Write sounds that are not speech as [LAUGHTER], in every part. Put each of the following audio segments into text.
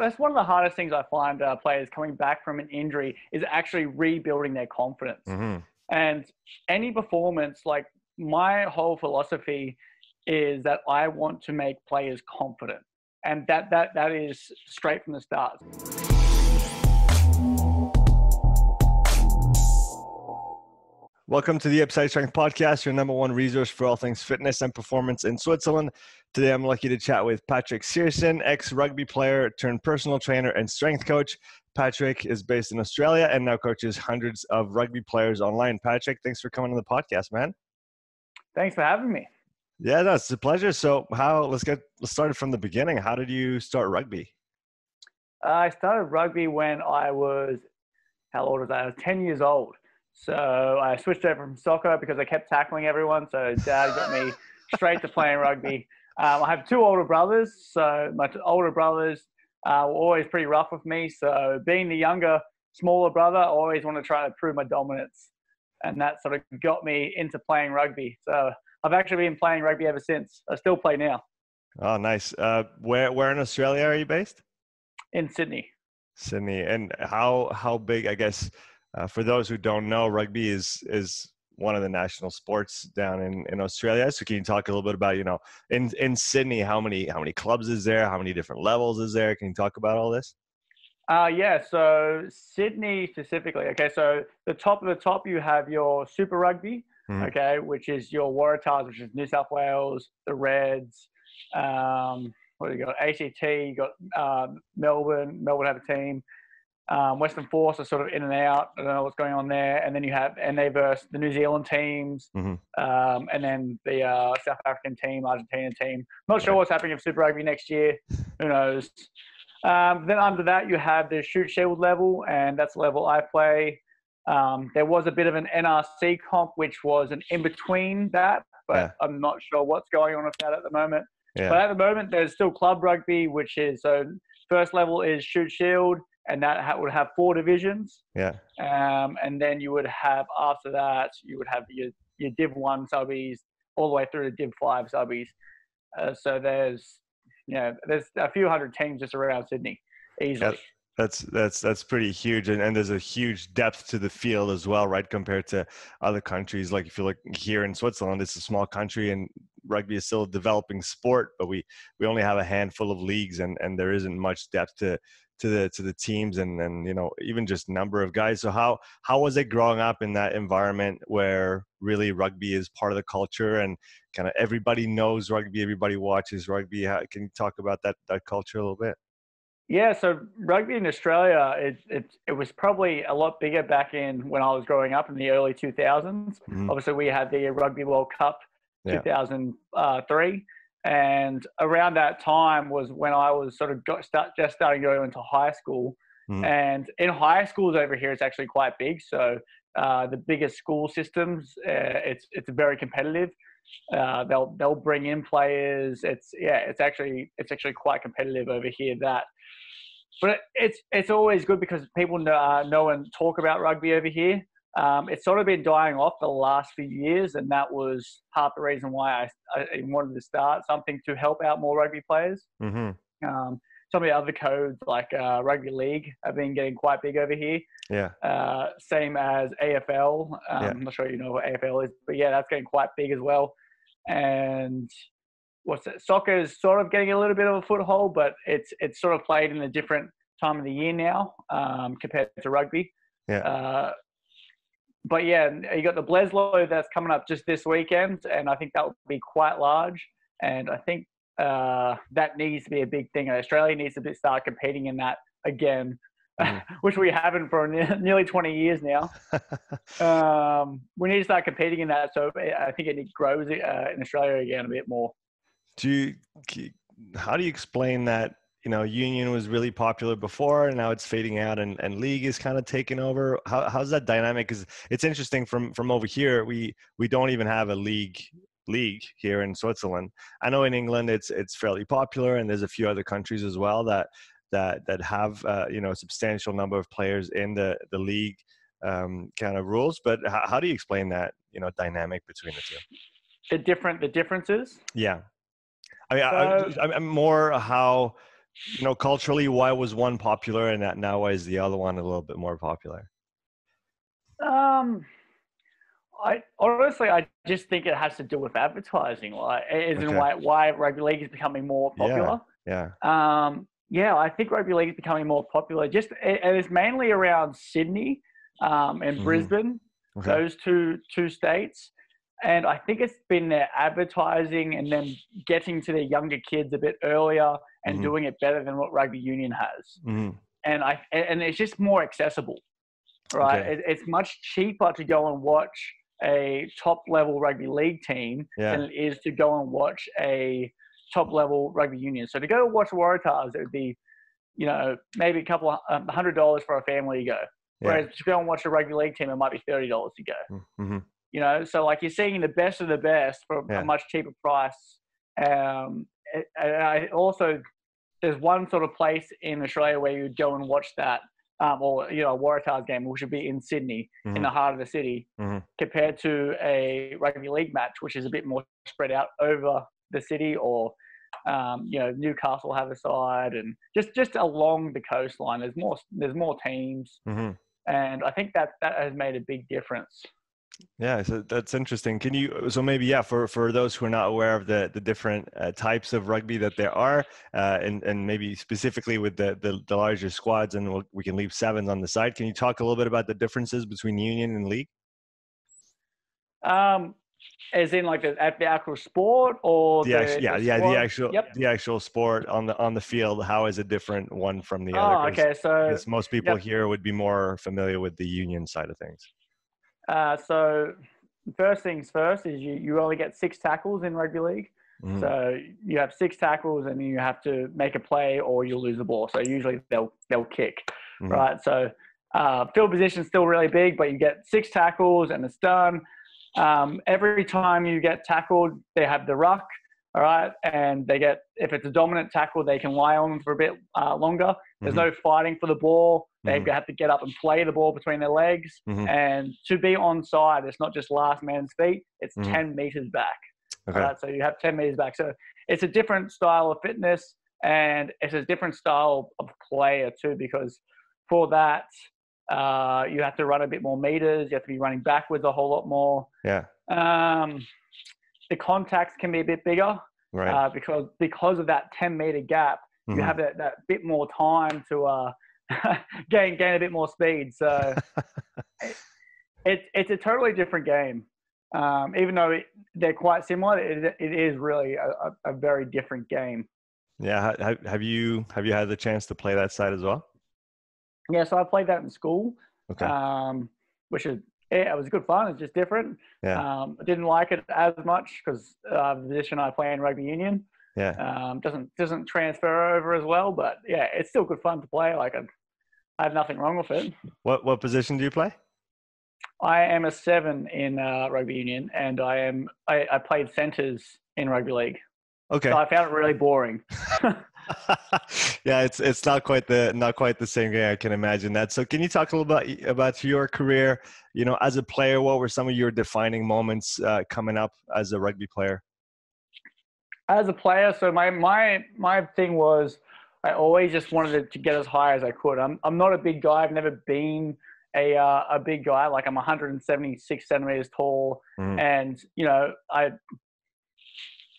that's one of the hardest things I find uh, players coming back from an injury is actually rebuilding their confidence. Mm-hmm. And any performance, like my whole philosophy is that I want to make players confident, and that that that is straight from the start. Welcome to the Upside Strength Podcast, your number one resource for all things fitness and performance in Switzerland. Today, I'm lucky to chat with Patrick Searson, ex rugby player turned personal trainer and strength coach. Patrick is based in Australia and now coaches hundreds of rugby players online. Patrick, thanks for coming on the podcast, man. Thanks for having me. Yeah, that's a pleasure. So, how? Let's get let's start from the beginning. How did you start rugby? Uh, I started rugby when I was how old was I? I was ten years old. So I switched over from soccer because I kept tackling everyone. So dad got me [LAUGHS] straight to playing rugby. Um, I have two older brothers. So my older brothers uh, were always pretty rough with me. So being the younger, smaller brother, I always want to try to prove my dominance. And that sort of got me into playing rugby. So I've actually been playing rugby ever since. I still play now. Oh, nice. Uh, where where in Australia are you based? In Sydney. Sydney. And how how big? I guess uh, for those who don't know, rugby is is one of the national sports down in, in Australia. So can you talk a little bit about, you know, in, in Sydney, how many how many clubs is there? How many different levels is there? Can you talk about all this? Uh, yeah, so Sydney specifically. Okay, so the top of the top, you have your Super Rugby, mm-hmm. okay, which is your Waratahs, which is New South Wales, the Reds. Um, what do you got? ACT, you got um, Melbourne. Melbourne have a team. Um, Western Force are sort of in and out. I don't know what's going on there. And then you have, and they verse the New Zealand teams, mm-hmm. um, and then the uh, South African team, Argentina team. Not sure what's happening in Super Rugby next year. Who knows? Um, then under that, you have the Shute Shield level, and that's the level I play. Um, there was a bit of an NRC comp, which was an in between that, but yeah. I'm not sure what's going on with that at the moment. Yeah. But at the moment, there's still club rugby, which is so first level is Shute Shield and that would have four divisions. Yeah. Um, and then you would have after that you would have your your Div One subbies all the way through to Div Five subbies. Uh, so there's you know there's a few hundred teams just around Sydney easily. that's that's that's pretty huge, and, and there's a huge depth to the field as well, right? Compared to other countries, like if you look here in Switzerland, it's a small country, and rugby is still a developing sport, but we we only have a handful of leagues, and and there isn't much depth to to the to the teams and and you know even just number of guys. So how how was it growing up in that environment where really rugby is part of the culture and kind of everybody knows rugby everybody watches rugby? How, can you talk about that that culture a little bit? Yeah so rugby in australia it, it, it was probably a lot bigger back in when i was growing up in the early 2000s mm-hmm. obviously we had the rugby world cup yeah. 2003 and around that time was when I was sort of got, start, just starting to go into high school. Mm. And in high schools over here, it's actually quite big. So uh, the biggest school systems, uh, it's it's very competitive. Uh, they'll they'll bring in players. It's yeah, it's actually it's actually quite competitive over here. That, but it's it's always good because people know, uh, know and talk about rugby over here. Um, it's sort of been dying off the last few years, and that was part of the reason why I, I wanted to start something to help out more rugby players. Mm-hmm. Um, some of the other codes, like uh, rugby league, have been getting quite big over here. Yeah. Uh, same as AFL. Um, yeah. I'm not sure you know what AFL is, but yeah, that's getting quite big as well. And what's it? Soccer is sort of getting a little bit of a foothold, but it's it's sort of played in a different time of the year now um, compared to rugby. Yeah. Uh, but yeah, you got the Bledisloe that's coming up just this weekend, and I think that will be quite large. And I think uh, that needs to be a big thing. Australia needs to start competing in that again, mm. [LAUGHS] which we haven't for nearly 20 years now. [LAUGHS] um, we need to start competing in that. So I think it grows uh, in Australia again a bit more. Do you, how do you explain that you know, union was really popular before, and now it's fading out, and, and league is kind of taking over. How, how's that dynamic? Because it's interesting from from over here, we we don't even have a league league here in Switzerland. I know in England it's it's fairly popular, and there's a few other countries as well that that that have uh, you know a substantial number of players in the the league um, kind of rules. But how, how do you explain that you know dynamic between the two? The different the differences. Yeah, I mean, so, I, I'm more how you know, culturally, why was one popular and that now why is the other one a little bit more popular? Um, I honestly, I just think it has to do with advertising. Like, is okay. why why rugby league is becoming more popular. Yeah. yeah. Um, yeah, I think rugby league is becoming more popular. Just and it's mainly around Sydney um, and mm-hmm. Brisbane, okay. those two two states. And I think it's been their advertising and then getting to their younger kids a bit earlier and mm-hmm. doing it better than what rugby union has. Mm-hmm. And I and it's just more accessible, right? Okay. It, it's much cheaper to go and watch a top level rugby league team yeah. than it is to go and watch a top level rugby union. So to go watch Waratahs, it would be, you know, maybe a couple of um, hundred dollars for a family to go. Yeah. Whereas to go and watch a rugby league team, it might be thirty dollars to go. Mm-hmm. You know, so like you're seeing the best of the best for yeah. a much cheaper price. Um, and I also there's one sort of place in Australia where you go and watch that, um, or you know, a Waratahs game, which would be in Sydney, mm-hmm. in the heart of the city, mm-hmm. compared to a rugby league match, which is a bit more spread out over the city, or um, you know, Newcastle have a side, and just just along the coastline, there's more there's more teams, mm-hmm. and I think that that has made a big difference. Yeah, so that's interesting. Can you so maybe yeah for for those who are not aware of the the different uh, types of rugby that there are, uh, and and maybe specifically with the the, the larger squads, and we'll, we can leave sevens on the side. Can you talk a little bit about the differences between union and league? Um, as in like the, at the actual sport or the, the actual, yeah the yeah the actual yep. the actual sport on the on the field how is it different one from the oh, other okay so most people yep. here would be more familiar with the union side of things uh, so first things first is you, you only get six tackles in rugby league mm. so you have six tackles and you have to make a play or you'll lose the ball so usually they'll they'll kick mm. right so uh, field position is still really big but you get six tackles and it's done um, every time you get tackled, they have the ruck, all right, and they get if it's a dominant tackle, they can lie on them for a bit uh, longer. There's mm-hmm. no fighting for the ball. They mm-hmm. have to get up and play the ball between their legs, mm-hmm. and to be onside, it's not just last man's feet; it's Mm-hmm. ten meters back. Okay. Right, so you have ten meters back. So it's a different style of fitness, and it's a different style of player too, because for that uh, you have to run a bit more meters. You have to be running backwards a whole lot more. Yeah. Um, the contacts can be a bit bigger right. uh, because because of that 10 meter gap. Mm-hmm. You have that, that bit more time to uh, [LAUGHS] gain gain a bit more speed. So [LAUGHS] it, it, it's a totally different game. Um, even though it, they're quite similar, it, it is really a, a, very different game. Yeah, have, have you have you had the chance to play that side as well? Yeah, so I played that in school, okay. um, which is yeah, it was good fun. It's just different. Yeah. Um, I didn't like it as much because uh, the position I play in rugby union yeah um, doesn't doesn't transfer over as well. But yeah, it's still good fun to play. Like I, I have nothing wrong with it. What what position do you play? I am a seven in uh, rugby union, and I am I, I played centres in rugby league. Okay. So I found it really boring. [LAUGHS] [LAUGHS] yeah, it's it's not quite the not quite the same game. I can imagine that. So, can you talk a little bit about your career? You know, as a player, what were some of your defining moments uh, coming up as a rugby player? As a player, so my my my thing was I always just wanted to get as high as I could. I'm I'm not a big guy. I've never been a uh, a big guy. Like I'm 176 centimeters tall, mm. and you know I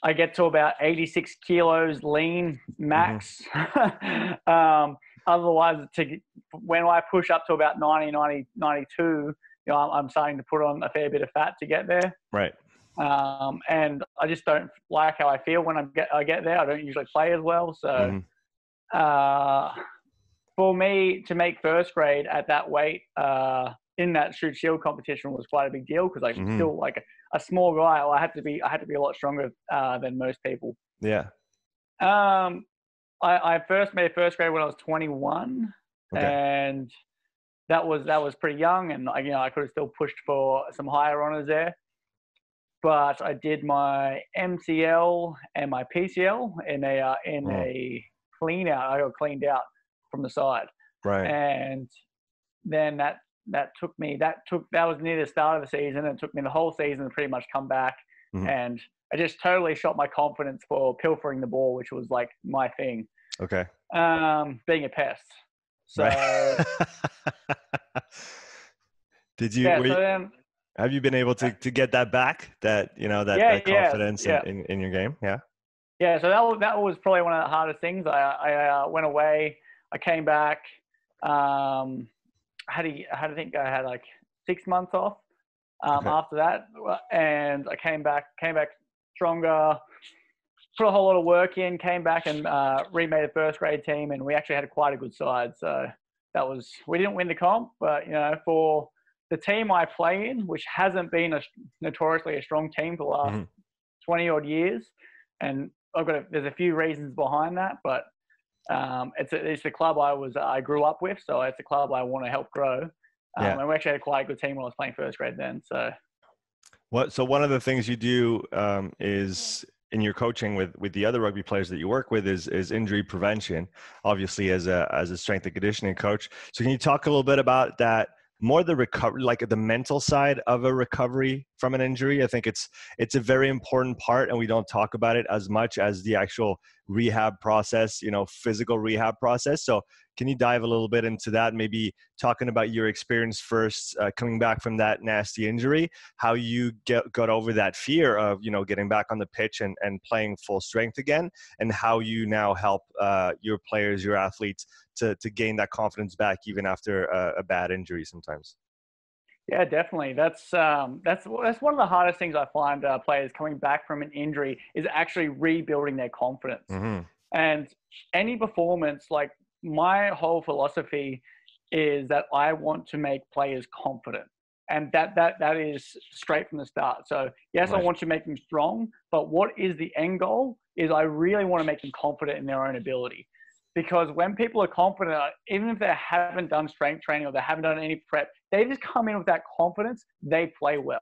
I get to about 86 kilos lean max. Mm-hmm. [LAUGHS] um, otherwise, to, when I push up to about 90, 90, 92, you know, I'm, I'm, starting to put on a fair bit of fat to get there. Right. Um, and I just don't like how I feel when I get, I get there. I don't usually play as well. So, mm-hmm. Uh, for me to make first grade at that weight, uh, in that Shute Shield competition was quite a big deal because I mm-hmm. still like a small guy. I had to be I had to be a lot stronger uh, than most people. Yeah. Um, I, I first made first grade when I was 21, okay. and that was that was pretty young, and you know I could have still pushed for some higher honors there. But I did my MCL and my PCL in a uh, in oh. a clean out. I got cleaned out from the side. Right. And then that that took me that took that was near the start of the season. It took me the whole season to pretty much come back, mm-hmm. and I just totally shot my confidence for pilfering the ball, which was like my thing. Okay. Um, being a pest. So. Right. [LAUGHS] Did you? Yeah. So then, have you been able to, to get that back? That you know that, yeah, that confidence yeah, yeah. In, in your game? Yeah. Yeah. So that was, that was probably one of the hardest things. I I uh, went away. I came back. Um, I had to, I had to think I had like six months off um, okay. after that, and I came back came back stronger. Put a whole lot of work in. Came back and uh, remade a first grade team, and we actually had quite a good side. So that was we didn't win the comp, but you know for the team I play in, which hasn't been a notoriously a strong team for the last mm-hmm. 20 odd years, and I've got a, there's a few reasons behind that, but um, it's a, it's the club I was I grew up with, so it's a club I want to help grow. Um, yeah. And we actually had quite a good team when I was playing first grade then. So, what? So one of the things you do um, is in your coaching with with the other rugby players that you work with is is injury prevention. Obviously, as a as a strength and conditioning coach. So, can you talk a little bit about that? more the recovery like the mental side of a recovery from an injury i think it's it's a very important part and we don't talk about it as much as the actual rehab process you know physical rehab process. So can you dive a little bit into that? Maybe talking about your experience first uh, coming back from that nasty injury how you get, got over that fear of you know getting back on the pitch and, and playing full strength again and how you now help uh, your players your athletes to, to gain that confidence back even after a, a bad injury sometimes yeah, definitely. That's um, that's that's one of the hardest things I find uh, players coming back from an injury is actually rebuilding their confidence. Mm-hmm. And any performance, like my whole philosophy, is that I want to make players confident, and that that that is straight from the start. So yes, right. I want to make them strong, but what is the end goal? Is I really want to make them confident in their own ability because when people are confident, even if they haven't done strength training or they haven't done any prep, they just come in with that confidence, they play well.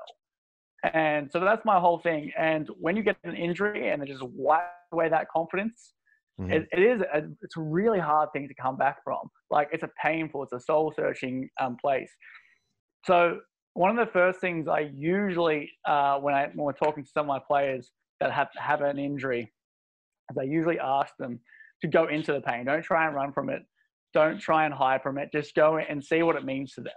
And so that's my whole thing. And when you get an injury and they just wipe away that confidence, mm-hmm. it, it is a, it's a really hard thing to come back from. Like it's a painful, it's a soul searching um, place. So one of the first things I usually uh, when I when we're talking to some of my players that have have an injury, is I usually ask them to go into the pain. Don't try and run from it. Don't try and hide from it. Just go and see what it means to them.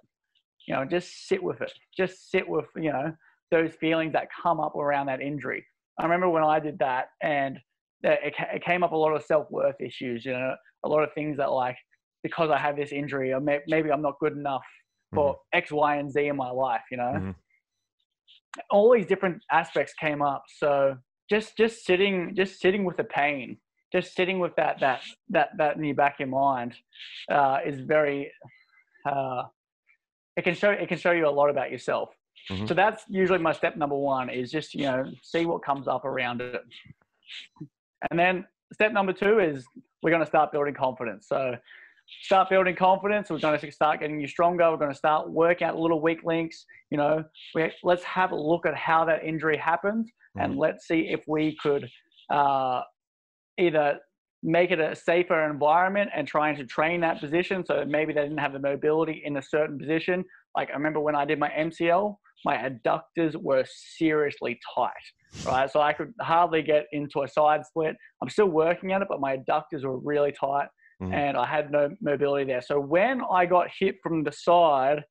You know, just sit with it. Just sit with, you know, those feelings that come up around that injury. I remember when I did that and it, it came up a lot of self-worth issues, you know, a lot of things that like, because I have this injury or maybe I'm not good enough for mm-hmm. X, Y, and Z in my life, you know, mm-hmm. all these different aspects came up. So just, just sitting, just sitting with the pain just sitting with that that that that in your back of your mind uh, is very uh, it can show it can show you a lot about yourself. Mm-hmm. So that's usually my step number one is just you know see what comes up around it, and then step number two is we're going to start building confidence. So start building confidence. We're going to start getting you stronger. We're going to start working out little weak links. You know, we, let's have a look at how that injury happened, mm-hmm. and let's see if we could uh, either make it a safer environment and trying to train that position. So maybe they didn't have the mobility in a certain position. Like I remember when I did my MCL, my adductors were seriously tight, right? So I could hardly get into a side split. I'm still working at it, but my adductors were really tight mm-hmm. and I had no mobility there. So when I got hit from the side,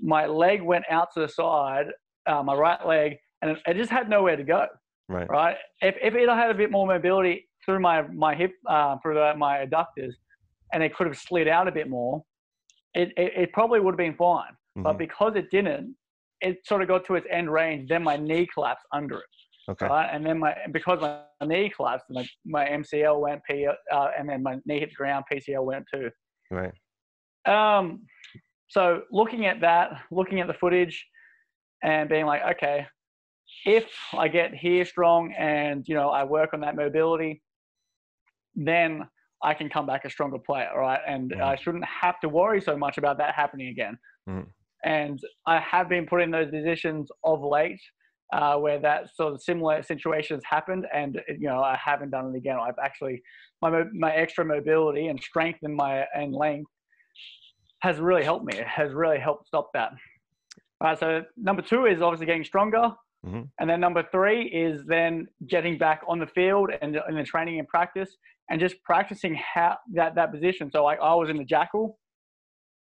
my leg went out to the side, uh, my right leg, and it, it just had nowhere to go. Right. Right. If, if it had a bit more mobility, through my my hip uh, through the, my adductors, and it could have slid out a bit more, it it, it probably would have been fine. Mm-hmm. But because it didn't, it sort of got to its end range. Then my knee collapsed under it. Okay. Right? And then my because my knee collapsed, my my MCL went P, uh, and then my knee hit the ground, PCL went too. Right. Um. So looking at that, looking at the footage, and being like, okay, if I get here strong and you know I work on that mobility, then I can come back a stronger player, right? And mm. I shouldn't have to worry so much about that happening again. Mm. And I have been put in those positions of late uh, where that sort of similar situations happened, and you know I haven't done it again. I've actually my my extra mobility and strength in my and length has really helped me. It has really helped stop that. All right, so number two is obviously getting stronger. Mm-hmm. And then number three is then getting back on the field and in the training and practice and just practicing how that, that position. So like I was in the jackal,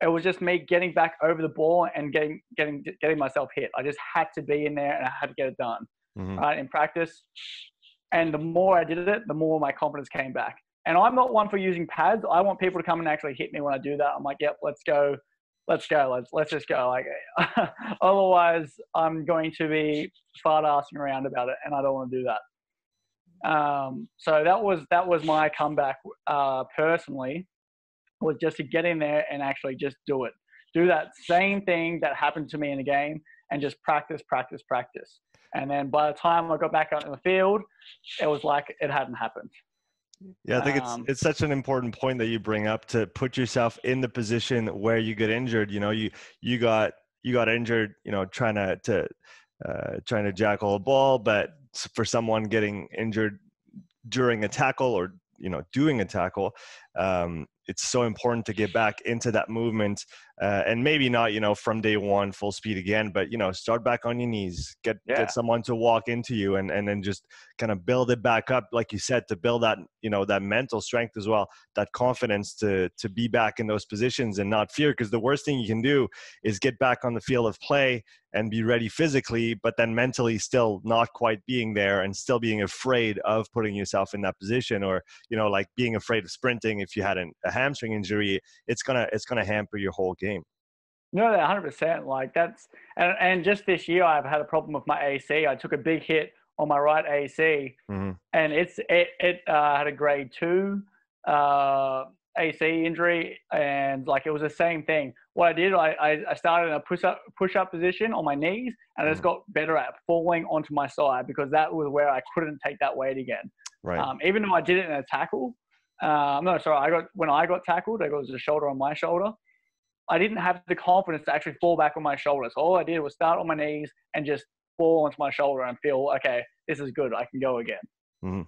it was just me getting back over the ball and getting getting getting myself hit. I just had to be in there and I had to get it done. Mm-hmm. Right in practice. And the more I did it, the more my confidence came back. And I'm not one for using pads. I want people to come and actually hit me when I do that. I'm like, yep, let's go let's go. Let's let's just go. Like, [LAUGHS] otherwise, I'm going to be fart assing around about it, and I don't want to do that. Um, so that was that was my comeback uh, personally, was just to get in there and actually just do it. Do that same thing that happened to me in the game, and just practice, practice, practice. And then by the time I got back out in the field, it was like it hadn't happened. Yeah, I think it's um, it's such an important point that you bring up to put yourself in the position where you get injured. You know, you you got you got injured, you know, trying to to uh, trying to jackal a ball, but for someone getting injured during a tackle or you know doing a tackle, um, it's so important to get back into that movement uh, and maybe not you know from day one full speed again but you know start back on your knees get yeah. get someone to walk into you and and then just kind of build it back up like you said to build that you know that mental strength as well that confidence to to be back in those positions and not fear because the worst thing you can do is get back on the field of play and be ready physically but then mentally still not quite being there and still being afraid of putting yourself in that position or you know like being afraid of sprinting if you had an, a hamstring injury it's gonna it's gonna hamper your whole game no, 100%. Like that's, and, and just this year, I've had a problem with my AC. I took a big hit on my right AC, mm-hmm. and it's it, it uh, had a grade two uh, AC injury, and like it was the same thing. What I did, I, I started in a push up push up position on my knees, and I just mm-hmm. got better at falling onto my side because that was where I couldn't take that weight again. Right. Um, even though I did it in a tackle, uh, no, sorry, I got when I got tackled, it was a shoulder on my shoulder. I didn't have the confidence to actually fall back on my shoulders. All I did was start on my knees and just fall onto my shoulder and feel, okay, this is good. I can go again. Mm-hmm.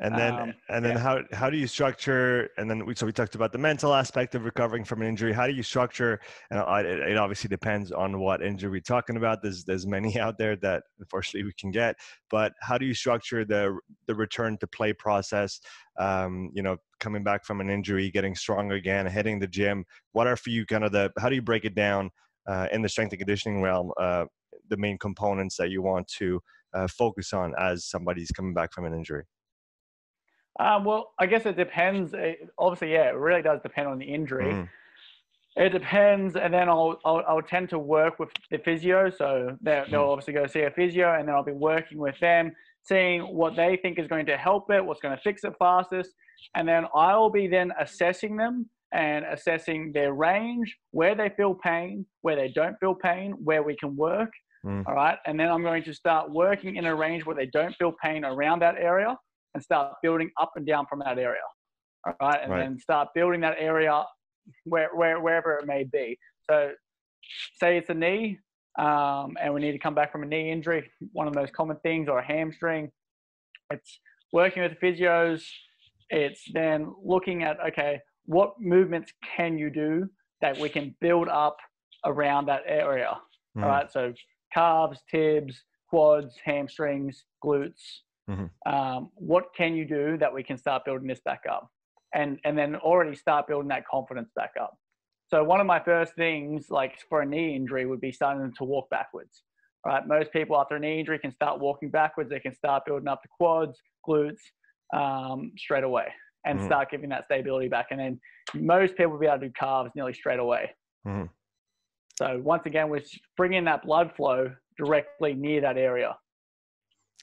And then, um, and then, yeah. how how do you structure? And then, we, so we talked about the mental aspect of recovering from an injury. How do you structure? And it, it obviously depends on what injury we're talking about. There's there's many [LAUGHS] out there that unfortunately we can get. But how do you structure the the return to play process? Um, you know, coming back from an injury, getting stronger again, hitting the gym. What are for you kind of the? How do you break it down uh, in the strength and conditioning realm? Uh, the main components that you want to uh, focus on as somebody's coming back from an injury. Um, well, I guess it depends. It, obviously, yeah, it really does depend on the injury. Mm. It depends, and then I'll, I'll, I'll tend to work with the physio. So they'll mm. obviously go see a physio, and then I'll be working with them, seeing what they think is going to help it, what's going to fix it fastest, and then I'll be then assessing them and assessing their range, where they feel pain, where they don't feel pain, where we can work. Mm. All right, and then I'm going to start working in a range where they don't feel pain around that area and start building up and down from that area. All right. And right. then start building that area where, where, wherever it may be. So, say it's a knee um, and we need to come back from a knee injury, one of the most common things, or a hamstring. It's working with the physios. It's then looking at, okay, what movements can you do that we can build up around that area? Mm. All right. So, calves, tibs, quads, hamstrings, glutes, Mm-hmm. Um, what can you do that we can start building this back up, and and then already start building that confidence back up. So one of my first things, like for a knee injury, would be starting to walk backwards. Right, most people after a knee injury can start walking backwards. They can start building up the quads, glutes um, straight away, and mm-hmm. start giving that stability back. And then most people will be able to do calves nearly straight away. Mm-hmm. So once again, we're bringing that blood flow directly near that area.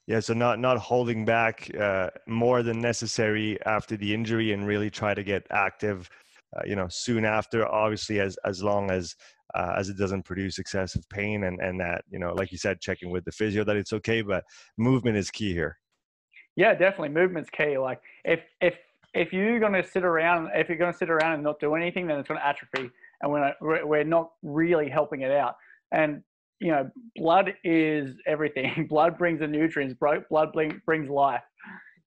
Yeah, so not not holding back uh, more than necessary after the injury, and really try to get active, uh, you know, soon after. Obviously, as as long as uh, as it doesn't produce excessive pain, and and that you know, like you said, checking with the physio that it's okay. But movement is key here. Yeah, definitely, movement's key. Like if if if you're going to sit around, if you're going to sit around and not do anything, then it's going to atrophy, and we're not, we're not really helping it out. And you know, blood is everything. [LAUGHS] blood brings the nutrients. Blood brings life.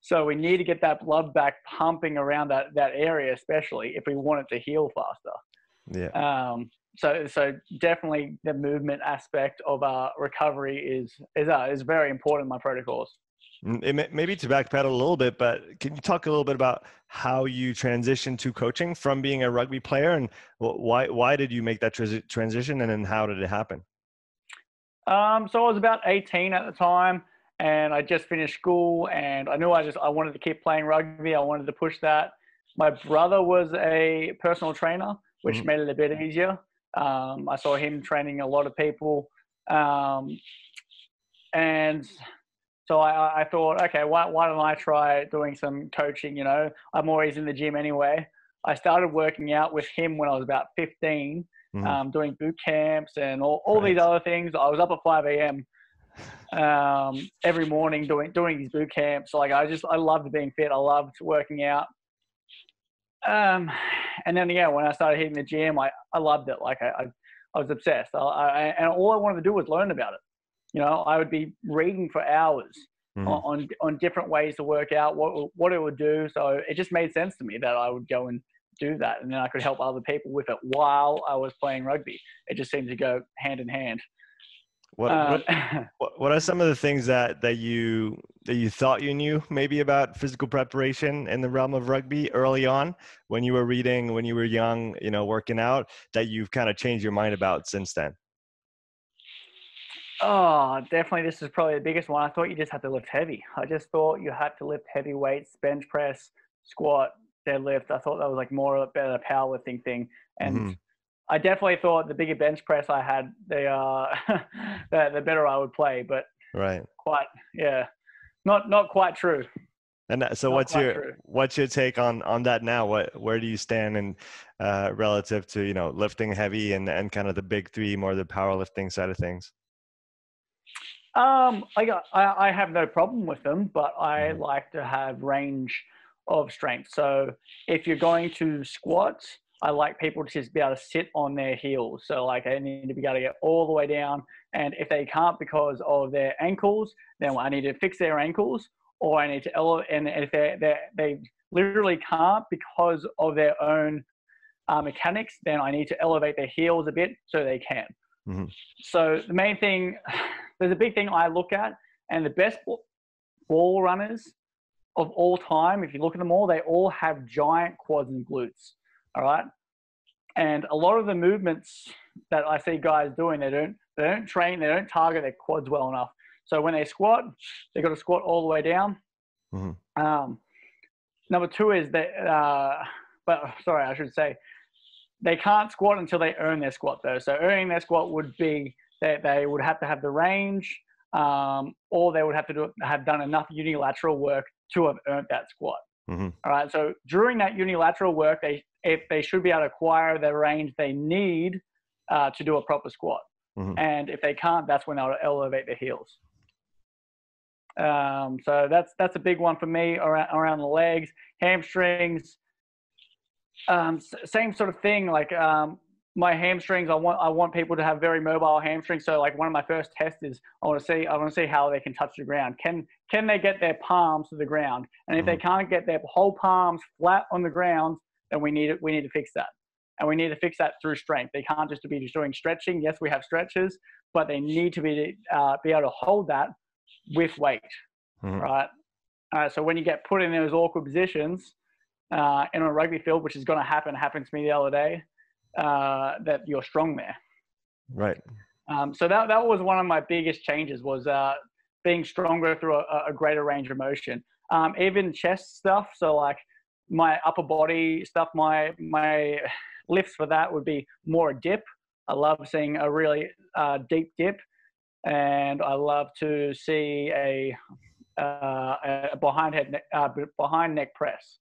So we need to get that blood back pumping around that, that area, especially if we want it to heal faster. Yeah. Um, so so definitely the movement aspect of our recovery is is uh, is very important in my protocols. Mm, maybe to backpedal a little bit, but can you talk a little bit about how you transitioned to coaching from being a rugby player, and why why did you make that transition, and then how did it happen? Um, so I was about 18 at the time, and I just finished school, and I knew I just I wanted to keep playing rugby. I wanted to push that. My brother was a personal trainer, which mm-hmm. made it a bit easier. Um, I saw him training a lot of people, um, and so I, I, thought, okay, why, why don't I try doing some coaching? You know, I'm always in the gym anyway. I started working out with him when I was about 15, mm-hmm. um, doing boot camps and all, all right. these other things. I was up at 5 a.m. Um, every morning doing doing these boot camps. Like I just I loved being fit. I loved working out. Um, and then yeah, when I started hitting the gym, I, I loved it. Like I, I, I was obsessed. I, I, and all I wanted to do was learn about it. You know, I would be reading for hours mm. on on different ways to work out what what it would do. So it just made sense to me that I would go and do that, and then I could help other people with it while I was playing rugby. It just seemed to go hand in hand. What, um, [LAUGHS] what, what are some of the things that that you that you thought you knew maybe about physical preparation in the realm of rugby early on when you were reading when you were young you know working out that you've kind of changed your mind about since then oh definitely this is probably the biggest one i thought you just had to lift heavy i just thought you had to lift heavy weights bench press squat deadlift i thought that was like more of a better powerlifting thing and mm-hmm. I definitely thought the bigger bench press I had, the uh, [LAUGHS] the, the better I would play. But right, quite yeah, not not quite true. And so, not what's your true. what's your take on on that now? What where do you stand in uh, relative to you know lifting heavy and and kind of the big three, more the powerlifting side of things? Um, I got I, I have no problem with them, but I mm. like to have range of strength. So if you're going to squat I like people to just be able to sit on their heels. So like they need to be able to get all the way down. And if they can't because of their ankles, then I need to fix their ankles or I need to elevate. And if they they literally can't because of their own uh, mechanics, then I need to elevate their heels a bit so they can. Mm-hmm. So the main thing, [SIGHS] there's a big thing I look at, and the best ball runners of all time, if you look at them all, they all have giant quads and glutes. All right. And a lot of the movements that I see guys doing, they don't they don't train, they don't target their quads well enough. So when they squat, they've got to squat all the way down. Mm-hmm. Um, number two is that, uh, but sorry, I should say, they can't squat until they earn their squat though. So earning their squat would be that they would have to have the range, um, or they would have to do, have done enough unilateral work to have earned that squat. Mm-hmm. All right. So during that unilateral work, they if they should be able to acquire the range they need uh, to do a proper squat. Mm-hmm. And if they can't, that's when they'll elevate their heels. Um, so that's that's a big one for me around around the legs, hamstrings. Um, same sort of thing. Like um, my hamstrings, I want I want people to have very mobile hamstrings. So like one of my first tests is I want to see I want to see how they can touch the ground. Can can they get their palms to the ground? And if mm-hmm. they can't get their whole palms flat on the ground, then we need it we need to fix that. And we need to fix that through strength. They can't just be just doing stretching. Yes, we have stretches, but they need to be uh, be able to hold that with weight, mm-hmm. right? Uh, so when you get put in those awkward positions uh, in a rugby field, which is going to happen, happened to me the other day, uh, that you're strong there. Right. Um, so that that was one of my biggest changes was uh, being stronger through a, a, greater range of motion. Um, even chest stuff. So like my upper body stuff, my my [SIGHS] lifts for that would be more a dip. I love seeing a really uh, deep dip, and I love to see a, uh, a behind head uh, behind neck press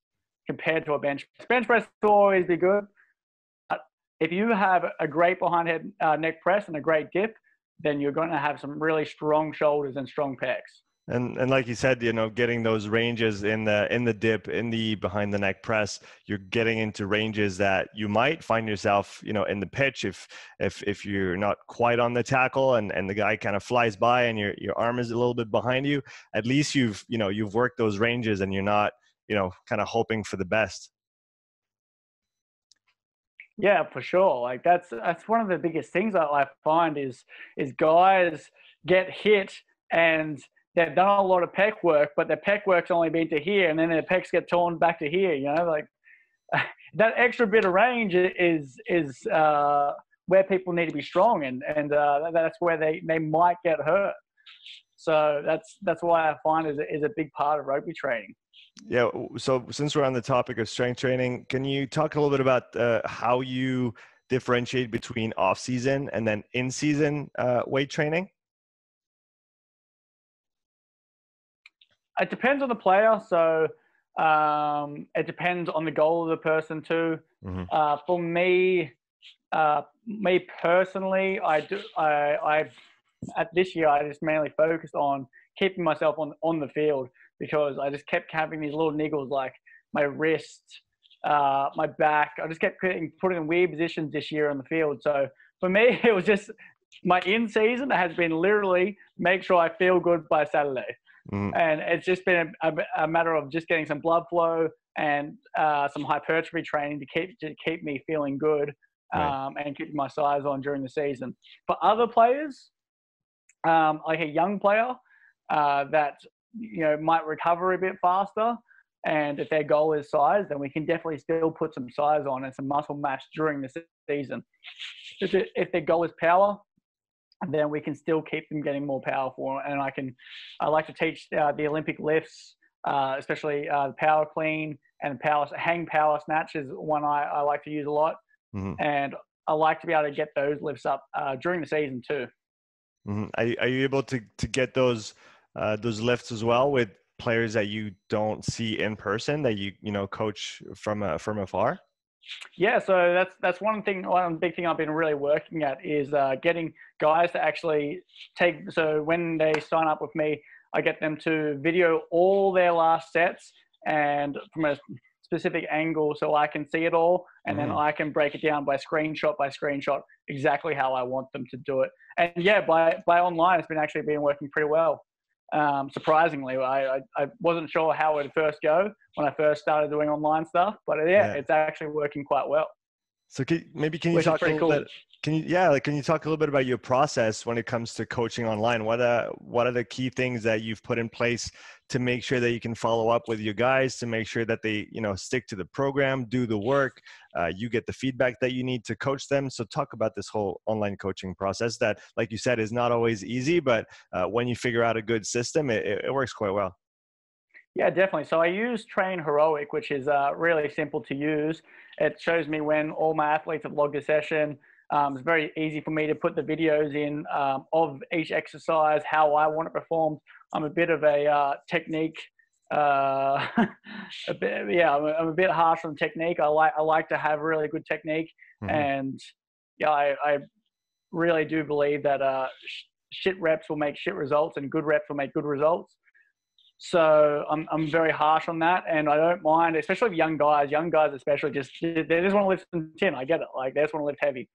compared to a bench. Bench press will always be good. If you have a great behind head uh, neck press and a great dip, then you're going to have some really strong shoulders and strong pecs. And and like you said, you know, getting those ranges in the in the dip, in the behind the neck press, you're getting into ranges that you might find yourself, you know, in the pitch if if if you're not quite on the tackle and and the guy kind of flies by and your your arm is a little bit behind you. At least you've you know you've worked those ranges and you're not you know kind of hoping for the best. Yeah, for sure. Like that's that's one of the biggest things that I find is is guys get hit and they've done a lot of pec work, but their pec work's only been to here, and then their pecs get torn back to here. You know, like [LAUGHS] that extra bit of range is is uh, where people need to be strong, and and uh, that's where they they might get hurt. So that's that's why I find is is a big part of rugby training. Yeah. So since we're on the topic of strength training, can you talk a little bit about uh, how you differentiate between off season and then in season uh, weight training? It depends on the player. So um, it depends on the goal of the person too. Mm-hmm. Uh, for me, uh, me personally, I do. I, I at this year I just mainly focused on keeping myself on on the field because I just kept having these little niggles like my wrist, uh, my back. I just kept getting put in weird positions this year on the field. So for me, [LAUGHS] it was just my in season has been literally make sure I feel good by Saturday. Mm. And it's just been a, a, a, matter of just getting some blood flow and uh, some hypertrophy training to keep to keep me feeling good um, right. and keeping my size on during the season. For other players, um, like a young player uh, that you know might recover a bit faster, and if their goal is size, then we can definitely still put some size on and some muscle mass during the season. If, it, if their goal is power, then we can still keep them getting more powerful. And I can, I like to teach uh, the Olympic lifts, uh, especially uh, power clean and power hang power snatch is one I, I like to use a lot. Mm-hmm. And I like to be able to get those lifts up uh, during the season too. Mm-hmm. Are, are you able to, to get those uh, those lifts as well with players that you don't see in person that you you know coach from uh, from afar? Yeah, so that's that's one thing. One big thing I've been really working at is uh, getting guys to actually take. So when they sign up with me, I get them to video all their last sets and from a specific angle, so I can see it all, and mm-hmm. then I can break it down by screenshot by screenshot exactly how I want them to do it. And yeah, by by online, it's been actually been working pretty well. Um, surprisingly, I, I, I, wasn't sure how it would first go when I first started doing online stuff, but yeah, yeah. it's actually working quite well. So can, maybe can you Which talk a little cool. bit? Can you yeah, like, can you talk a little bit about your process when it comes to coaching online? What are what are the key things that you've put in place to make sure that you can follow up with your guys to make sure that they you know stick to the program, do the work, uh, you get the feedback that you need to coach them. So talk about this whole online coaching process that, like you said, is not always easy, but uh, when you figure out a good system, it, it works quite well. Yeah, definitely. So I use Train Heroic, which is uh, really simple to use. It shows me when all my athletes have logged a session. Um, it's very easy for me to put the videos in um, of each exercise, how I want it performed. I'm a bit of a uh, technique, uh, [LAUGHS] a bit, yeah, I'm a, I'm a, bit harsh on technique. I like I like to have really good technique, mm-hmm. and yeah, I, I, really do believe that uh, shit reps will make shit results, and good reps will make good results. So I'm, I'm very harsh on that, and I don't mind, especially with young guys. Young guys, especially, just they just want to lift some tin. I get it. Like they just want to lift heavy,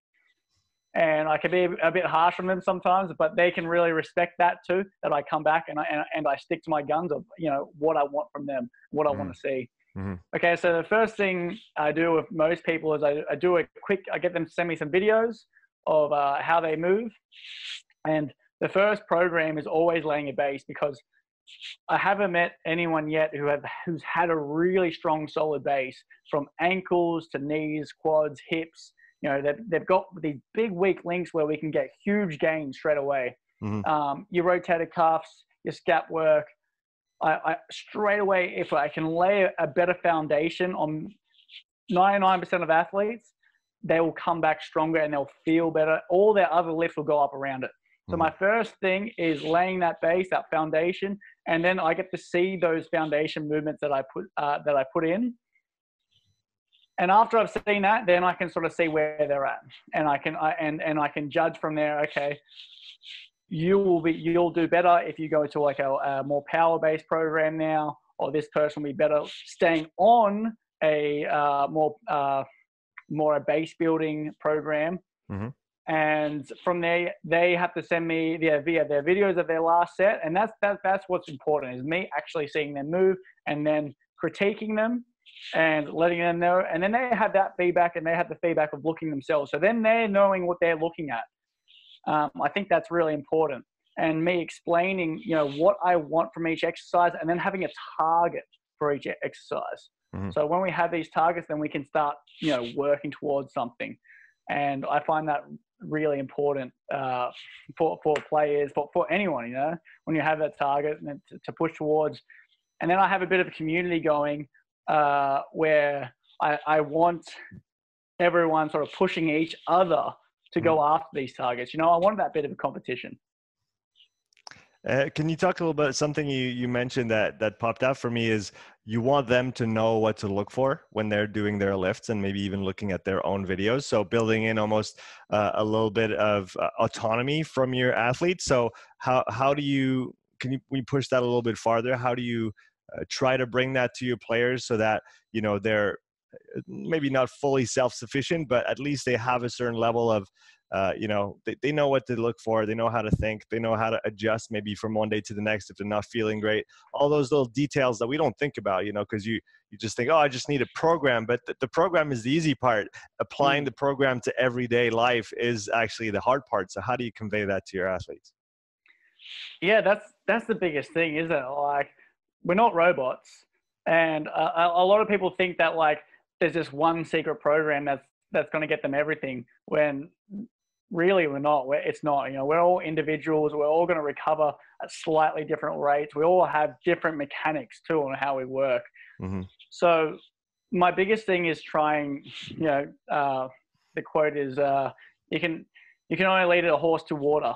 and I can be a bit harsh on them sometimes, but they can really respect that too. That I come back and I and, and I stick to my guns of you know what I want from them, what I want to see. Mm-hmm. Okay, so the first thing I do with most people is I, I do a quick. I get them to send me some videos of uh, how they move, and the first program is always laying a base because I haven't met anyone yet who have who's had a really strong solid base from ankles to knees, quads, hips. You know, they've, they've got these big weak links where we can get huge gains straight away. Mm-hmm. Um, your rotator cuffs, your scap work. I, I, straight away, if I can lay a better foundation on 99% of athletes, they will come back stronger and they'll feel better. All their other lifts will go up around it. So mm-hmm. my first thing is laying that base, that foundation, and then I get to see those foundation movements that I put uh, that I put in. And after I've seen that, then I can sort of see where they're at, and I can I, and and I can judge from there. Okay, you will be you'll do better if you go to like a, a more power based program now, or this person will be better staying on a uh, more uh, more a base building program. Mm-hmm and from there they have to send me their via their videos of their last set and that's that, that's what's important is me actually seeing them move and then critiquing them and letting them know. And then they have that feedback and they have the feedback of looking themselves. So then they're knowing what they're looking at. Um, I think that's really important. And me explaining, you know, what I want from each exercise and then having a target for each exercise. Mm-hmm. So when we have these targets, then we can start, you know, working towards something. And I find that really important uh, for, for players, for, for anyone, you know, when you have that target and to, to push towards. And then I have a bit of a community going uh, where I, I want everyone sort of pushing each other to go mm-hmm. after these targets. You know, I want that bit of a competition. Uh, can you talk a little bit? About something you, you mentioned that that popped out for me is you want them to know what to look for when they're doing their lifts and maybe even looking at their own videos. So building in almost uh, a little bit of uh, autonomy from your athletes. So how how do you can you, we push that a little bit farther? How do you uh, try to bring that to your players so that you know they're uh, maybe not fully self-sufficient, but at least they have a certain level of uh, you know, they, they know what to look for. They know how to think. They know how to adjust maybe from one day to the next if they're not feeling great. All those little details that we don't think about, you know, because you, you just think, oh, I just need a program. But the, the program is the easy part. Applying mm. the program to everyday life is actually the hard part. So how do you convey that to your athletes? Yeah, that's that's the biggest thing, isn't it? Like, we're not robots, and uh, a lot of people think that like there's this one secret program that's that's going to get them everything when really we're not. We're, it's not you know we're all individuals. We're all going to recover at slightly different rates. We all have different mechanics too on how we work. Mm-hmm. so my biggest thing is trying you know uh, the quote is uh, you can you can only lead a horse to water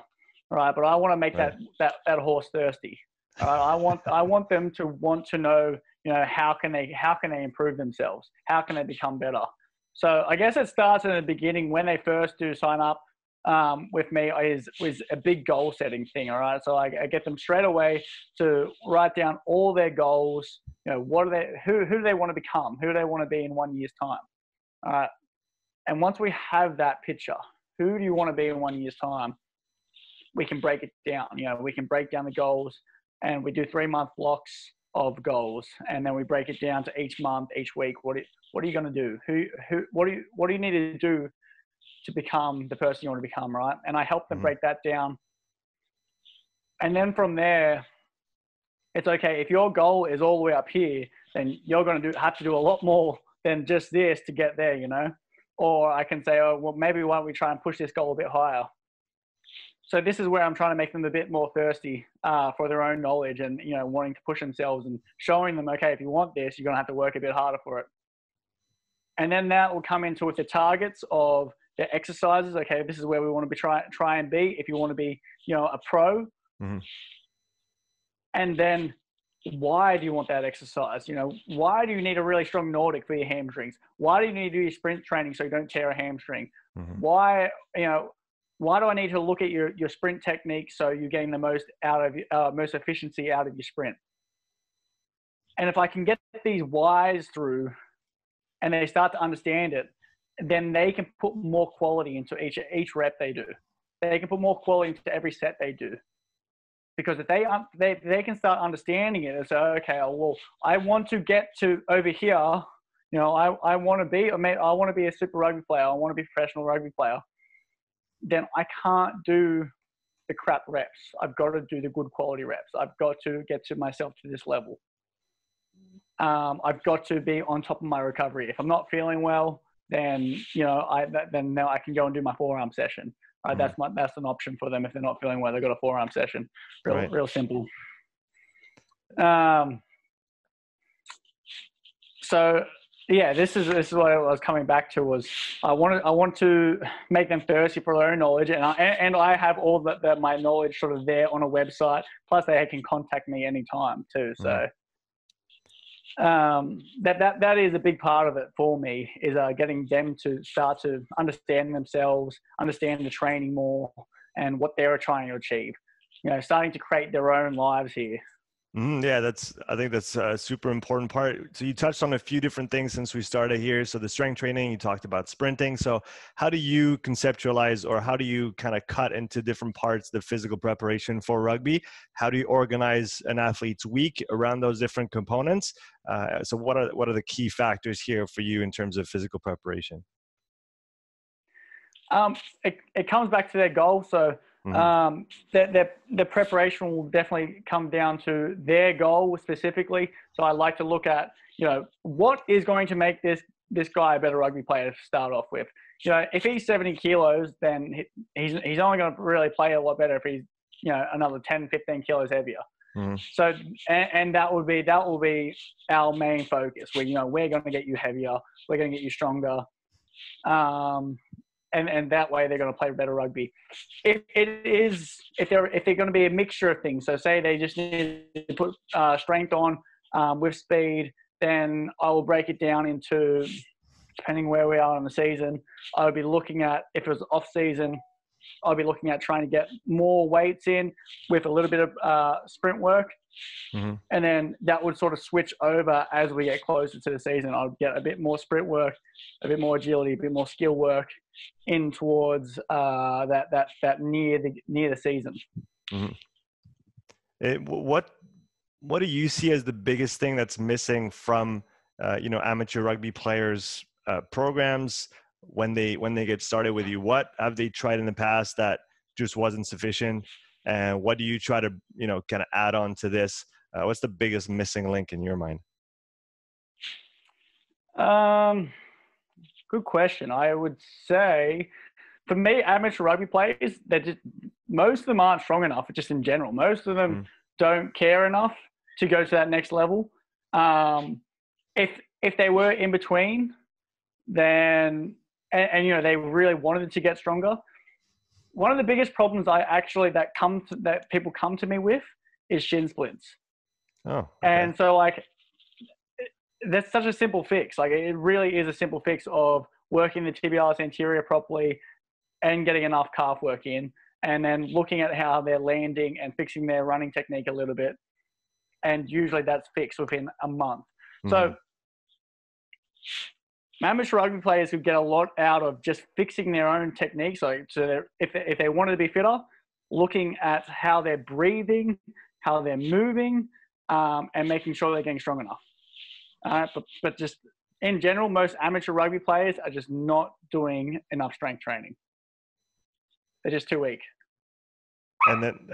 right? But i want to make right. that, that that horse thirsty i want i want them to want to know you know how can they how can they improve themselves how can they become better so I guess it starts in the beginning when they first do sign up um, with me is was a big goal setting thing. All right, so I, I, get them straight away to write down all their goals. You know, what are they? Who who do they want to become? Who do they want to be in one year's time? All right, and once we have that picture, who do you want to be in one year's time? We can break it down. You know, we can break down the goals, and we do three month blocks of goals, and then we break it down to each month, each week. What it, what are you going to do? Who who what do you what do you need to do to become the person you want to become, right? And I help them mm-hmm. break that down. And then from there, it's okay. If your goal is all the way up here, then you're going to do, have to do a lot more than just this to get there, you know? Or I can say, oh, well, maybe why don't we try and push this goal a bit higher? So this is where I'm trying to make them a bit more thirsty uh, for their own knowledge and, you know, wanting to push themselves and showing them, okay, if you want this, you're going to have to work a bit harder for it. And then that will come into with the targets of the exercises. Okay, this is where we want to be try try and be. If you want to be, you know, a pro, mm-hmm. and then why do you want that exercise? You know, why do you need a really strong Nordic for your hamstrings? Why do you need to do your sprint training so you don't tear a hamstring? Mm-hmm. Why, you know, why do I need to look at your, your sprint technique so you're getting the most out of uh, most efficiency out of your sprint? And if I can get these whys through, and they start to understand it, then they can put more quality into each each rep they do. They can put more quality into every set they do. Because if they they they can start understanding it and say, okay, oh, well, I want to get to over here. You know, I, I want to be I mean, I want to be a super rugby player. I want to be a professional rugby player. Then I can't do the crap reps. I've got to do the good quality reps. I've got to get to myself to this level. Um, I've got to be on top of my recovery. If I'm not feeling well, then you know I then now I can go and do my forearm session. Right, mm-hmm. that's my that's an option for them if they're not feeling well. They've got a forearm session. Real right. real simple. Um. So yeah, this is this is what I was coming back to was I wanted I want to make them thirsty for their own knowledge, and I and I have all that, that my knowledge sort of there on a website. Plus, they can contact me anytime too. So. Mm-hmm um, that that that is a big part of it for me is uh, getting them to start to understand themselves, understand the training more, and what they're trying to achieve. You know, starting to create their own lives here. Mm, yeah, that's. I think that's a super important part. So you touched on a few different things since we started here. So the strength training, you talked about sprinting. So how do you conceptualize, or how do you kind of cut into different parts the physical preparation for rugby? How do you organize an athlete's week around those different components? Uh, so what are what are the key factors here for you in terms of physical preparation? Um, it, it comes back to their goal. So Mm-hmm. Um, the, the, the preparation will definitely come down to their goal specifically. So I like to look at, you know, what is going to make this this guy a better rugby player to start off with. You know, if he's 70 kilos, then he's he's only going to really play a lot better if he's you know another 10, 15 kilos heavier. Mm. So and, and, that would be that will be our main focus. Where you know we're going to get you heavier, we're going to get you stronger. Um, and and that way they're going to play better rugby. If it is, if they're if they're going to be a mixture of things, so say they just need to put uh, strength on um, with speed, then I will break it down into depending where we are in the season. I would be looking at if it was off season. I'll be looking at trying to get more weights in with a little bit of uh, sprint work. Mm-hmm. And then that would sort of switch over as we get closer to the season. I'll get a bit more sprint work, a bit more agility, a bit more skill work in towards uh, that that that near the near the season. Mm-hmm. It, what what do you see as the biggest thing that's missing from uh, you know amateur rugby players uh, programs when they when they get started with you what have they tried in the past that just wasn't sufficient and what do you try to you know kind of add on to this uh, what's the biggest missing link in your mind um good question i would say for me amateur rugby players that just most of them aren't strong enough just in general most of them mm. don't care enough to go to that next level um, if if they were in between then and, and, you know they really wanted to get stronger. One of the biggest problems I actually that come to, that people come to me with is shin splints. Oh. Okay. And so like that's such a simple fix. Like it really is a simple fix of working the tibialis anterior properly and getting enough calf work in and then looking at how they're landing and fixing their running technique a little bit. And usually that's fixed within a month. Mm-hmm. So amateur rugby players who get a lot out of just fixing their own techniques. So, so if, they, if they wanted to be fitter, looking at how they're breathing, how they're moving, um, and making sure they're getting strong enough. Uh, but, but just in general, most amateur rugby players are just not doing enough strength training. They're just too weak. And then,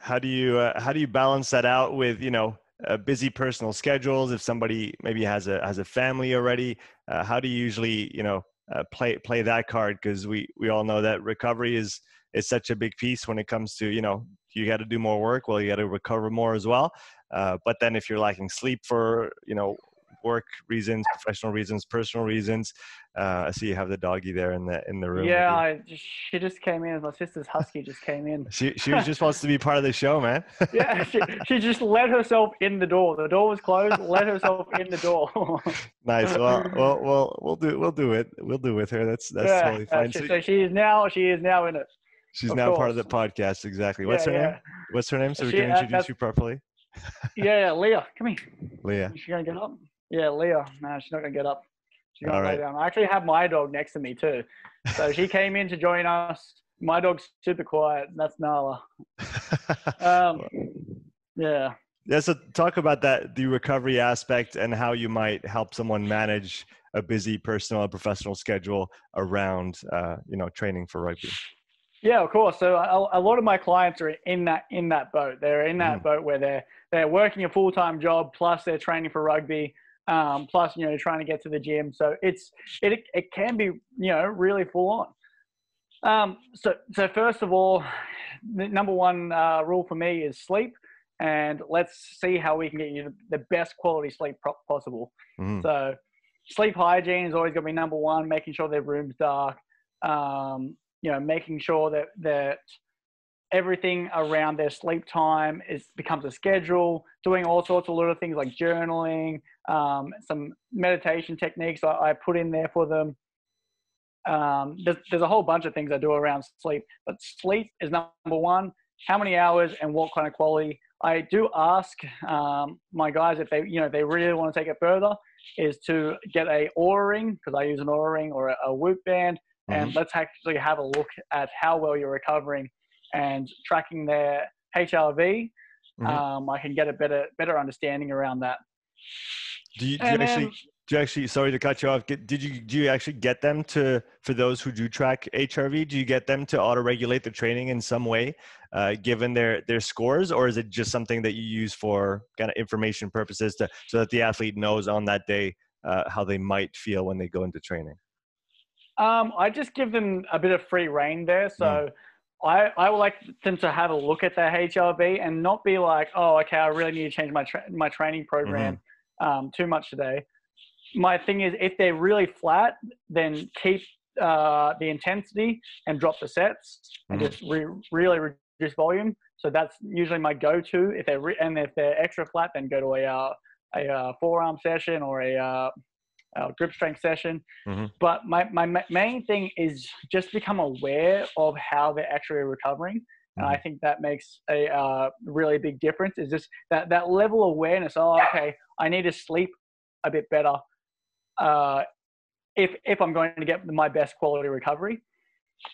how do you uh, how do you balance that out with you know uh, busy personal schedules if somebody maybe has a has a family already uh, how do you usually you know uh, play play that card? Because we we all know that recovery is is such a big piece when it comes to you know you got to do more work well you got to recover more as well. Uh, but then if you're lacking sleep for you know work reasons, professional reasons, personal reasons. Uh, I see you have the doggy there in the in the room. Yeah, I just, she just came in. My sister's husky just came in. she she was just supposed to be part of the show, man. [LAUGHS] yeah, she, she just let herself in the door. The door was closed. let herself in the door. [LAUGHS] nice. Well, well, well, we'll do we'll do it. We'll do with her. That's that's yeah, totally fine. Uh, she, so she is now she is now in it. She's now course. part of the podcast. Exactly. What's yeah, her yeah. name? What's her name? So she, we can uh, introduce you properly. yeah, Leah. Come here. Leah. She gonna get up. Yeah, Leah. No, she's not gonna get up. She's gonna lay down. I actually have my dog next to me too. So she [LAUGHS] came in to join us. My dog's super quiet. That's Nala. [LAUGHS] Um, yeah. Yeah. So talk about that, the recovery aspect, and how you might help someone manage a busy personal and professional schedule around, uh, you know, training for rugby. Yeah, of course. So a, a, lot of my clients are in that in that boat. They're in that mm. boat where they're they're working a full time job plus they're training for rugby um, plus you know trying to get to the gym. So it's it it can be you know really full on. Um, so so first of all, the number one uh, rule for me is sleep, and let's see how we can get you the best quality sleep possible. Mm. So sleep hygiene is always going to be number one. Making sure their room's dark. Um, you know, making sure that that everything around their sleep time is becomes a schedule. Doing all sorts of little things like journaling, um, some meditation techniques I, I, put in there for them. Um, there's, there's a whole bunch of things I do around sleep, but sleep is number one. How many hours and what kind of quality? I do ask um, my guys if they, you know, if they really want to take it further, is to get a Oura ring because I use an Oura ring or a, a Whoop band, and mm-hmm. let's actually have a look at how well you're recovering and tracking their HRV. Mm-hmm. Um, I can get a better better understanding around that. Do you, do you actually? do you actually sorry to cut you off get, did you do you actually get them to for those who do track hrv do you get them to auto regulate the training in some way uh, given their their scores or is it just something that you use for kind of information purposes to so that the athlete knows on that day uh, how they might feel when they go into training um, i just give them a bit of free reign there so mm. I, I would like them to have a look at their HRV and not be like, oh, okay, I really need to change my tra- my training program mm-hmm. Um, too much today my thing is if they're really flat, then keep uh, the intensity and drop the sets and mm-hmm. just re- really reduce volume. So that's usually my go-to. If they're re- and if they're extra flat, then go to a uh, a uh, forearm session or a, uh, grip strength session. Mm-hmm. But my, my main thing is just become aware of how they're actually recovering. And I mm-hmm. think that makes a uh, really big difference. Is just that that level of awareness. Oh, okay, I need to sleep a bit better uh, if if I'm going to get my best quality recovery.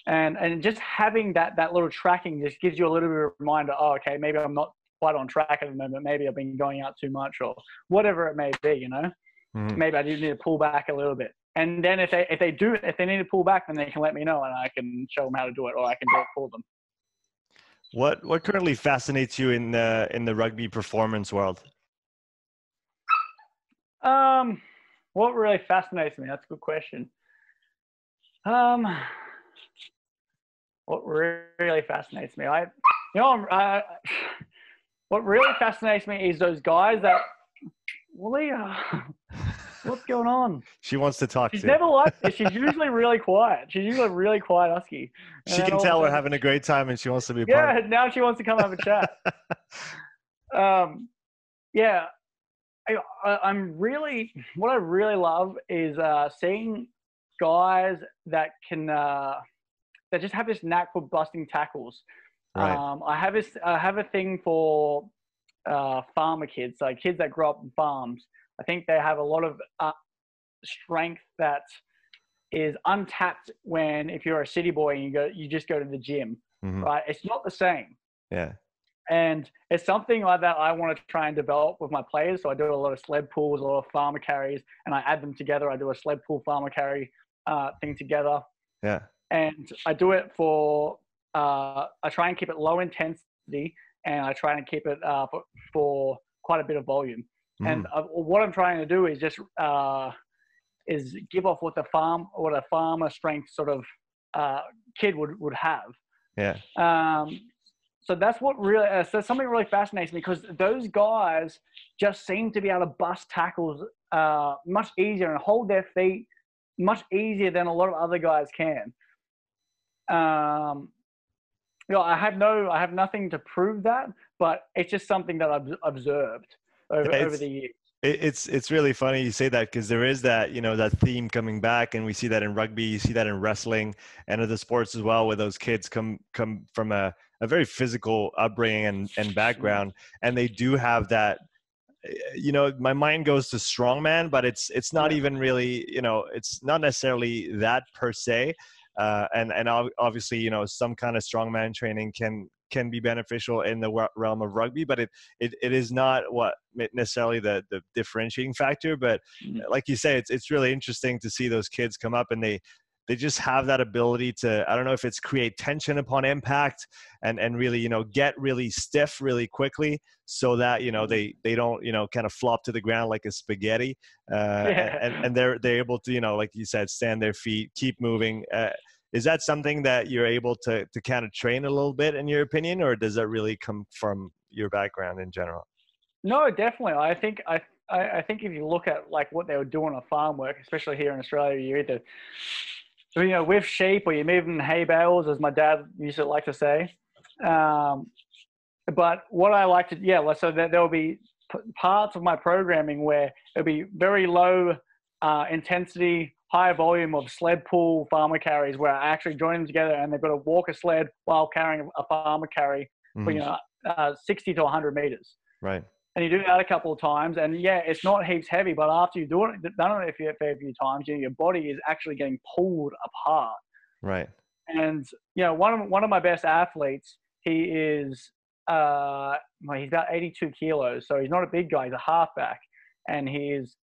And and just having that that little tracking just gives you a little bit of a reminder. Oh, okay, maybe I'm not quite on track at the moment. Maybe I've been going out too much, or whatever it may be. You know, mm-hmm. maybe I do need to pull back a little bit. And then if they if they do if they need to pull back, then they can let me know, and I can show them how to do it, or I can do it for them. What what currently fascinates you in the in the rugby performance world? Um, what really fascinates me? That's a good question. Um, what really fascinates me, I, you know, uh, what really fascinates me is those guys that, Leah, what's going on? She wants to talk. She's to never like this. She's [LAUGHS] usually really quiet. She's usually really quiet husky. And she can tell we're having a great time, and she wants to be. Yeah, part. now she wants to come have a chat. [LAUGHS] um, yeah, I, am really what I really love is uh, seeing guys that can uh, that just have this knack for busting tackles. Right. Um, I have this I have a thing for uh, farmer kids, like kids that grow up in farms. I think they have a lot of uh, strength that is untapped when if you're a city boy and you go you just go to the gym, mm-hmm. right? It's not the same. Yeah. And it's something like that I want to try and develop with my players. So I do a lot of sled pulls, a lot of farmer carries, and I add them together. I do a sled pull farmer carry uh, thing together. Yeah. And I do it for, uh, I try and keep it low intensity and I try and keep it uh, for, for, quite a bit of volume. Mm. And uh, what I'm trying to do is just, uh, is give off what the farm, what a farmer strength sort of uh, kid would, would have. Yeah. Um, so that's what really uh, so something really fascinates me because those guys just seem to be able to bust tackles uh, much easier and hold their feet much easier than a lot of other guys can. Um, you know, I have no, I have nothing to prove that, but it's just something that I've observed over, over the years it's it's really funny you say that because there is that you know that theme coming back and we see that in rugby you see that in wrestling and other sports as well where those kids come come from a a very physical upbringing and, and background, and they do have that. Eh, you know, my mind goes to strongman, but it's it's not even really. You know, it's not necessarily that per se. Uh, and and obviously, you know, some kind of strongman training can can be beneficial in the realm of rugby, but it, it, it is not what necessarily the, the differentiating factor. But mm-hmm. like you say, it's, it's really interesting to see those kids come up and they, they just have that ability to i don't know if it's create tension upon impact and and really you know get really stiff really quickly so that you know mm-hmm. they they don't you know kind of flop to the ground like a spaghetti uh, yeah. and, and they're they're able to you know like you said stand their feet keep moving uh, is that something that you're able to to kind of train a little bit in your opinion or does that really come from your background in general no definitely i think i I, think if you look at like what they were doing on farm work, especially here in Australia, you either you know, with sheep or you're moving hay bales, as my dad used to like to say. Um, but what I like to, yeah, so there, there will be parts of my programming where it'll be very low uh, intensity, high volume of sled pull farmer carries where I actually join them together and they've got to walk a sled while carrying a farmer carry mm-hmm. for, you know, uh, 60 to 100 meters. Right. And you do that a couple of times, and yeah, it's not heaps heavy, but after you do it, done it a a few times, you know, your body is actually getting pulled apart. Right. And you know, one of one of my best athletes, he is uh, well, he's about 82 kilos, so he's not a big guy. He's a halfback, and he's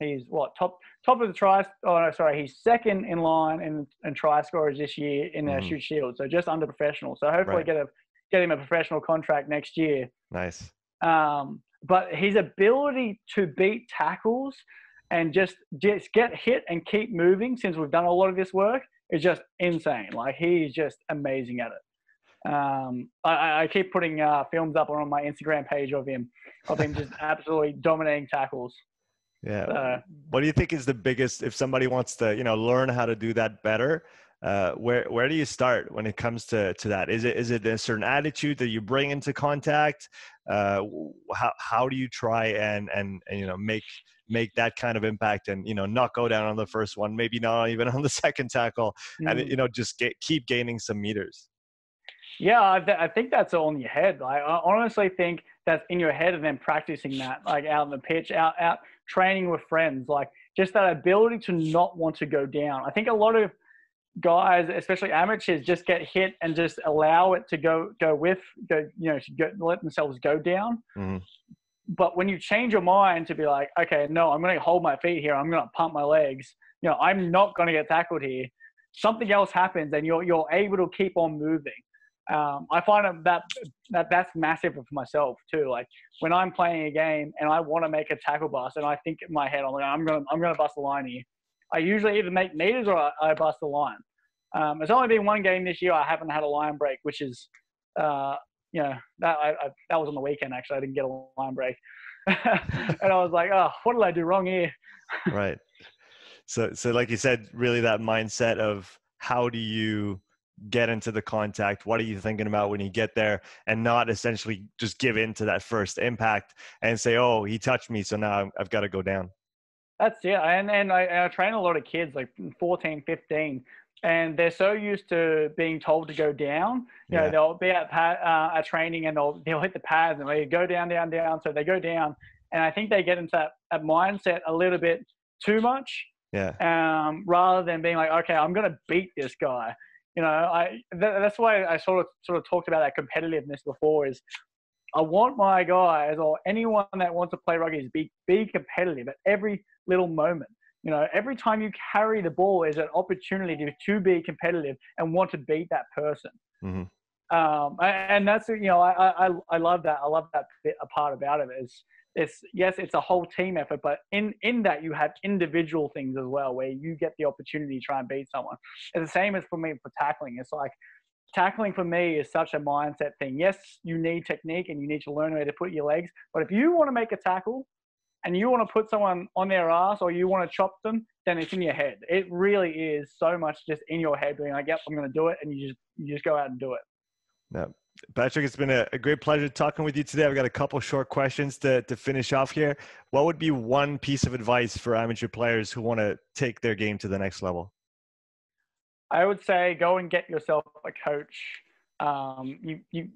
he's what top top of the try. Oh no, sorry, he's second in line in, in try scorers this year in the mm-hmm. Shute Shield, so just under professional. So hopefully right. get a get him a professional contract next year. Nice. Um, but his ability to beat tackles and just just get hit and keep moving, since we've done a lot of this work, is just insane. Like he's just amazing at it. Um, I, I, keep putting uh, films up on my Instagram page of him, of him just [LAUGHS] absolutely dominating tackles. Yeah. Uh, what do you think is the biggest if somebody wants to, you know, learn how to do that better? Uh, where where do you start when it comes to to that? Is it is it a certain attitude that you bring into contact? Uh, how how do you try and and, and you know make make that kind of impact and you know not go down on the first one, maybe not [LAUGHS] even on the second tackle, mm. and you know just get, keep gaining some meters. Yeah, I, th- I think that's all in your head. Like, I honestly think that's in your head, and then practicing that, like out in the pitch, out out training with friends, like just that ability to not want to go down. I think a lot of guys, especially amateurs, just get hit and just allow it to go go with go you know go, let themselves go down. Mm-hmm. But when you change your mind to be like, okay, no, I'm going to hold my feet here. I'm going to pump my legs. You know, I'm not going to get tackled here. Something else happens, and you're you're able to keep on moving um, I find that that that's massive for myself too. Like when I'm playing a game and I want to make a tackle bust, and I think in my head I'm like I'm gonna I'm gonna bust the line here. I usually either make meters or I, I bust the line. Um, it's only been one game this year I haven't had a line break, which is uh, you know that I, I, that was on the weekend actually. I didn't get a line break, [LAUGHS] and I was like, oh, what did I do wrong here? [LAUGHS] right. So so like you said, really that mindset of how do you get into the contact what are you thinking about when you get there and not essentially just give in to that first impact and say oh he touched me so now i've got to go down that's yeah and and I, I train a lot of kids like 14 15 and they're so used to being told to go down. You know, they'll be at pad, uh, at training and they'll they'll hit the pads and they go down, down, down. So they go down, and I think they get into that, that mindset a little bit too much. Yeah. Um, rather than being like, okay, I'm gonna beat this guy you know, I that's why I sort of sort of talked about that competitiveness before. Is I want my guys or anyone that wants to play rugby is be be competitive at every little moment. You know, every time you carry the ball is an opportunity to, to be competitive and want to beat that person. Mm-hmm. Um, and that's you know, I, I I love that. I love that bit, a part about it is it's yes, it's a whole team effort, but in in that you have individual things as well, where you get the opportunity to try and beat someone. It's the same as for me for tackling. It's like tackling for me is such a mindset thing. Yes, you need technique and you need to learn where to put your legs, but if you want to make a tackle and you want to put someone on their ass or you want to chop them, then it's in your head. It really is so much just in your head, being like, "Yep, I'm going to do it," and you just you just go out and do it. Yeah, Patrick, it's been a, a, great pleasure talking with you today. I've got a couple short questions to, to finish off here. What would be one piece of advice for amateur players who want to take their game to the next level? I would say go and get yourself a coach. Um, you, you,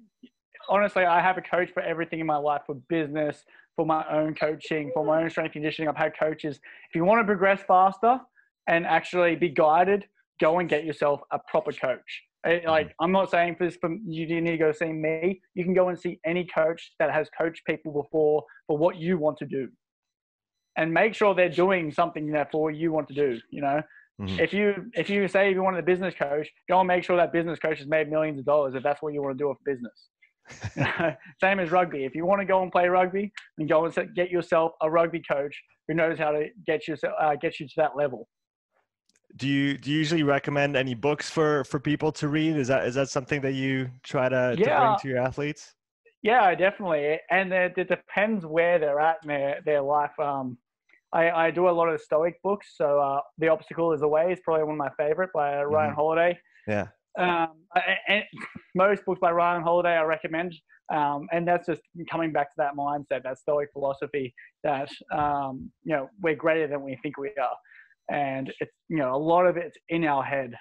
honestly, I have a coach for everything in my life for business, for my own coaching, for my own strength conditioning. I've had coaches. If you want to progress faster and actually be guided, go and get yourself a proper coach. Like mm-hmm. I'm not saying for this, from you need to go see me. You can go and see any coach that has coached people before for what you want to do, and make sure they're doing something that for you want to do. You know, mm-hmm. if you if you say you wanted a business coach, go and make sure that business coach has made millions of dollars if that's what you want to do with business. [LAUGHS] Same as rugby. If you want to go and play rugby, then go and get yourself a rugby coach who knows how to get you uh, get you to that level do you do you usually recommend any books for for people to read? Is that is that something that you try to, yeah. to bring to your athletes? Yeah definitely. And it, it, depends where they're at in their, their life. Um I, I do a lot of stoic books so uh, the obstacle is the way is probably one of my favorite by ryan mm-hmm. holiday. Yeah. Um, and [LAUGHS] most books by ryan holiday i recommend um, and that's just coming back to that mindset that stoic philosophy that um, you know we're greater than we think we are and it's you know a lot of it's in our head.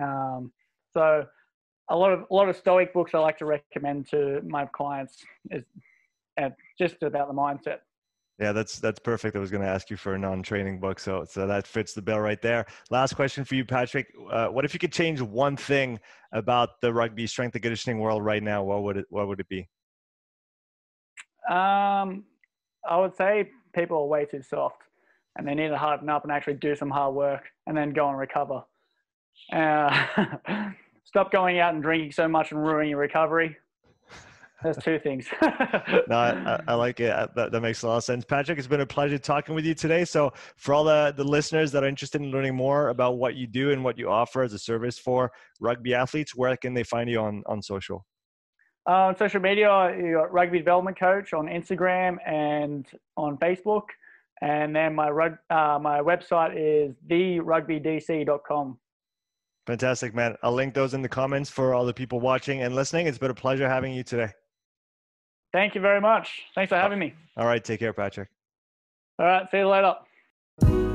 Um, so a lot of a lot of Stoic books I like to recommend to my clients is and just about the mindset. Yeah, that's that's perfect. I was going to ask you for a non-training book, so so that fits the bill right there. Last question for you, Patrick. Uh, what if you could change one thing about the rugby strength and conditioning world right now? What would it What would it be? Um, I would say people are way too soft, and they need to harden up and actually do some hard work, and then go and recover. Uh, [LAUGHS] stop going out and drinking so much and ruining your recovery. There's two things. [LAUGHS] no, I, I, like it. That, that, makes a lot of sense. Patrick, it's been a pleasure talking with you today. So, for all the, the listeners that are interested in learning more about what you do and what you offer as a service for rugby athletes, where can they find you on, on social? Uh, on social media, you got Rugby Development Coach on Instagram and on Facebook. And then my, rug, uh, my website is therugbydc.com. Fantastic, man. I'll link those in the comments for all the people watching and listening. It's been a pleasure having you today. Thank you very much. Thanks for having me. All right. Take care, Patrick. All right. See you later.